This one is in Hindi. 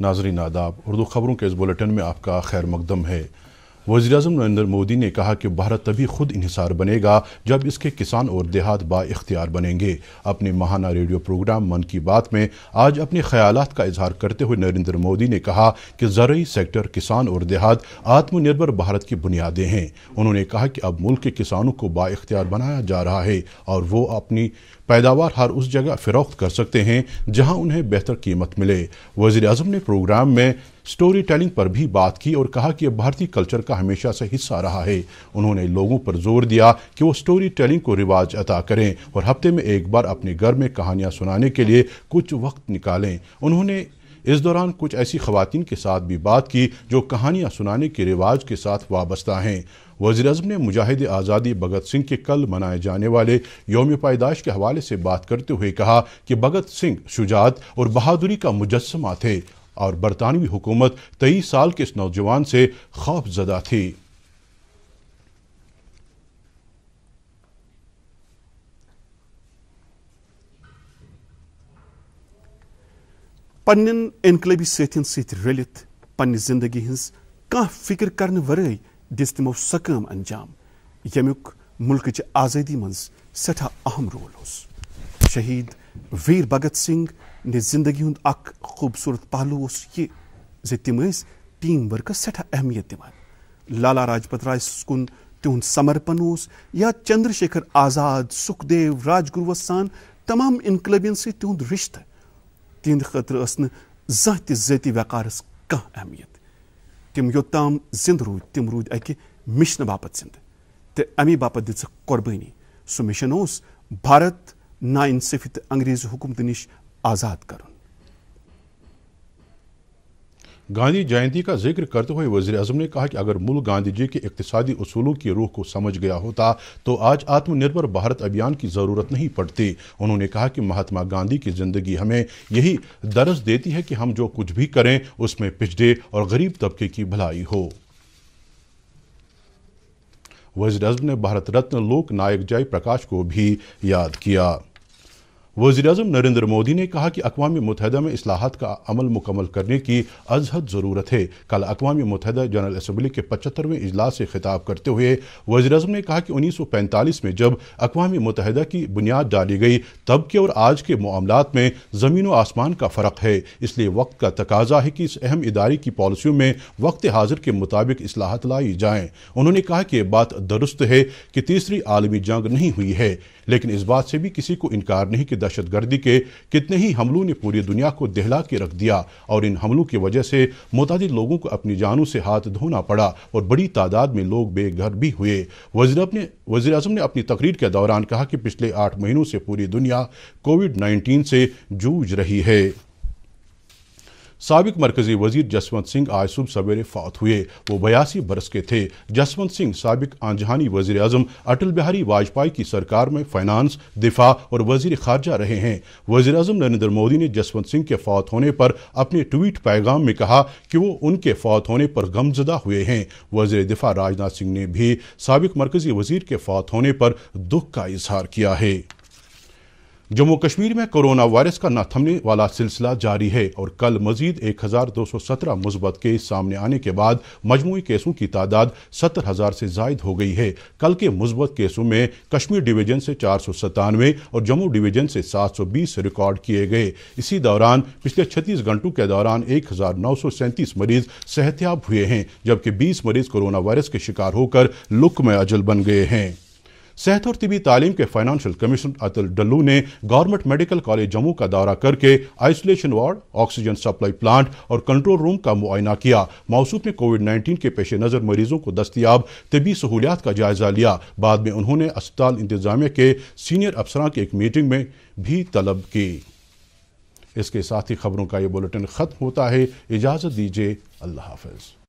नाजरीन आदाब उर्दू खबरों के इस बुलेटिन में आपका खैर मकदम है। वजी अजम नरेंद्र मोदी ने कहा कि भारत तभी खुद इंसार बनेगा जब इसके किसान और देहात बाख्तियार बनेंगे। अपने महाना रेडियो प्रोग्राम मन की बात में आज अपने ख्याल का इजहार करते हुए नरेंद्र मोदी ने कहा कि ज़रूरी सेक्टर किसान और देहात आत्मनिर्भर भारत की बुनियादें हैं। उन्होंने कहा कि अब मुल्क के किसानों को बाख्तियार बनाया जा रहा है और वो अपनी पैदावार हर उस जगह फ़रोख्त कर सकते हैं जहाँ उन्हें बेहतर कीमत मिले। वज़ीर अजम ने प्रोग्राम में स्टोरी टेलिंग पर भी बात की और कहा कि यह भारतीय कल्चर का हमेशा से हिस्सा रहा है। उन्होंने लोगों पर ज़ोर दिया कि वो स्टोरी टेलिंग को रिवाज अता करें और हफ़्ते में एक बार अपने घर में कहानियाँ सुनाने के लिए कुछ वक्त निकालें। उन्होंने इस दौरान कुछ ऐसी खवतिन के साथ भी बात की जो कहानियाँ सुनाने के रिवाज के साथ वाबस्ता हैं। वजी अजम ने मुजाहिद आज़ादी भगत सिंह के कल मनाए जाने वाले योम पैदाश के हवाले से बात करते हुए कहा कि भगत सिंह, शुजात और बहादुरी का मुजस्मा थे। और बरतानवी हुकूमत तेईस साल के इस नौजवान से खौफजदा थी। पन्न इनकलबी सथिन सत रलित, पन्ने ज़िंदगी हज कह फ़िक्र करने वरई दिस तमो सह कम अंजाम। यमुक मुल्क आज़ादी सठा अहम रोल शहीद वीर भगत सिंह ने ज़िंदगी हूँ अख खूबसूरत पहलू यह जे तम टीम वर्कस सठा अहमियत दिवान लाला राजपत राय कुन तिहुंद समर्पण या चंद्रशेखर आज़ाद सुखदेव राजगुरुवस सान तमाम इनकलबियन से तिहुंद रिश्त तिहंद खतर जह तती वकारस कह अहमियत तिम योत्ताम जिंद रूद तिम रूद अकि मिशन बापत जिंद तो अमी बापत दिख कुर्बानी सह मिशन भारत नाइंसाफी तो अंग्रेज़ हुकूमत नश आज़ाद कर। गांधी जयंती का ज़िक्र करते हुए वजी अजम ने कहा कि अगर मुल्क गांधी जी के इकतदी असूलों की रूह को समझ गया होता तो आज आत्मनिर्भर भारत अभियान की ज़रूरत नहीं पड़ती। उन्होंने कहा कि महात्मा गांधी की ज़िंदगी हमें यही दर्ज देती है कि हम जो कुछ भी करें, उसमें पिछड़े और गरीब तबके की भलाई हो। वजी अजम ने भारत रत्न लोक नायक जय प्रकाश को भी याद किया। वजी अजम नरेंद्र मोदी ने कहा कि अकवा मुतहदा में असलाहत का अमल मुकम्मल करने की अजहद ज़रूरत है। कल अकवा मुतहदा जनरल असम्बली के पचहत्तरवें इजलास से खिताब करते हुए वजी अजम ने कहा कि उन्नीस सौ पैंतालीस में जब अकवा मुतहदा की बुनियाद डाली गई, तब के और आज के मामला में ज़मीन व आसमान का फ़र्क है। इसलिए वक्त का तकाजा है कि इस अहम इदारे की पॉलिसियों में वक्त हाजिर के मुताबिक असलाहत लाई जाएँ। उन्होंने कहा कि यह बात दुरुस्त है कि तीसरी आलमी जंग नहीं हुई है, लेकिन इस बात से भी किसी को इनकार नहीं कि दहशत गर्दी के कितने ही हमलों ने पूरी दुनिया को दहला के रख दिया और इन हमलों की वजह से मुताद लोगों को अपनी जानों से हाथ धोना पड़ा और बड़ी तादाद में लोग बेघर भी हुए। वज़ीर ने वजी अजम ने अपनी तकरीर के दौरान कहा कि पिछले आठ महीनों से पूरी दुनिया कोविड नाइन्टीन से जूझ रही है। सबक मरकजी वज़ीर जसवंत सिंह आज सुबह सवेरे फौत हुए। वो बयासी बरस के थे। जसवंत सिंह सबक आंजहानी वज़ीर अजम अटल बिहारी वाजपेयी की सरकार में फाइनांस दिफा और वज़ीर खारजा रहे हैं। वज़ीर अजम नरेंद्र मोदी ने जसवंत सिंह के फौत होने पर अपने ट्वीट पैगाम में कहा कि वो उनके फौत होने पर गमजदा हुए हैं। वज़ीर दिफा राजनाथ सिंह ने भी सबक मरकजी वज़ीर के फौत होने पर दुख का इजहार किया है। जम्मू कश्मीर में कोरोना वायरस का न थमने वाला सिलसिला जारी है और कल मजीद एक हज़ार दो सौ सत्रह मुस्बत केस सामने आने के बाद मजमू केसों की तादाद सत्तर हज़ार से जायद हो गई है। कल के मुस्बत केसों में कश्मीर डिवीज़न से चार सौ सत्तानवे और जम्मू डिवीज़न से सात सौ बीस रिकॉर्ड किए गए। इसी दौरान पिछले छत्तीस घंटों के दौरान एक हज़ार नौ सौ सैंतीस मरीज़ सेहतियाब हुए हैं, जबकि बीस मरीज़ कोरोना वायरस के शिकार होकर लुक में अजल बन गए हैं। सेहत और तिबी तालीम के फाइनेंशियल कमीशन अतुल डल्लू ने गवर्नमेंट मेडिकल कॉलेज जम्मू का दौरा करके isolation ward, oxygen supply plant और कंट्रोल रूम का मुआयना किया। मौसूफ ने कोविड नाइन्टीन के पेश नज़र मरीजों को दस्तियाब, तबी सहूलियात का जायजा लिया। बाद में उन्होंने अस्पताल इंतजामिया के सीनियर अफसरान की एक मीटिंग में भी तलब की। इसके साथ ही खबरों का ये बुलेटिन ख़त्म होता है। इजाज़त दीजिए। अल्लाह हाफिज़।